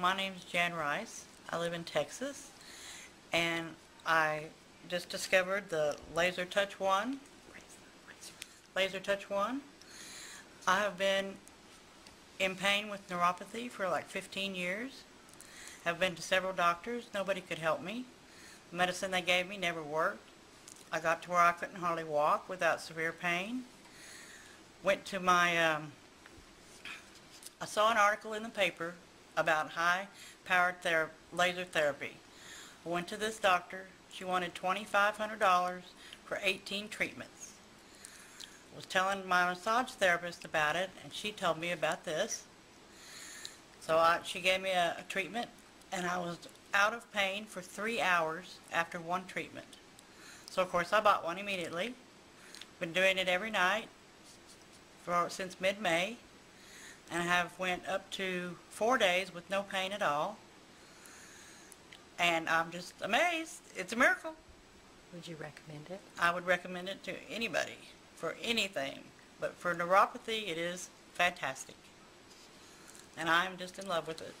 My name is Jan Rice. I live in Texas, and I just discovered the Laser Touch One. Laser Touch One. I have been in pain with neuropathy for like 15 years. Have been to several doctors. Nobody could help me. The medicine they gave me never worked. I got to where I couldn't hardly walk without severe pain. Went to my um, I saw an article in the paper about high-powered laser therapy. I went to this doctor. She wanted $2,500 for 18 treatments. I was telling my massage therapist about it, and she told me about this. So I, she gave me a, a treatment, and I was out of pain for three hours after one treatment. So of course I bought one immediately. Been doing it every night for since mid-May and I have went up to four days with no pain at all. And I'm just amazed. It's a miracle. Would you recommend it? I would recommend it to anybody for anything. But for neuropathy, it is fantastic. And I'm just in love with it.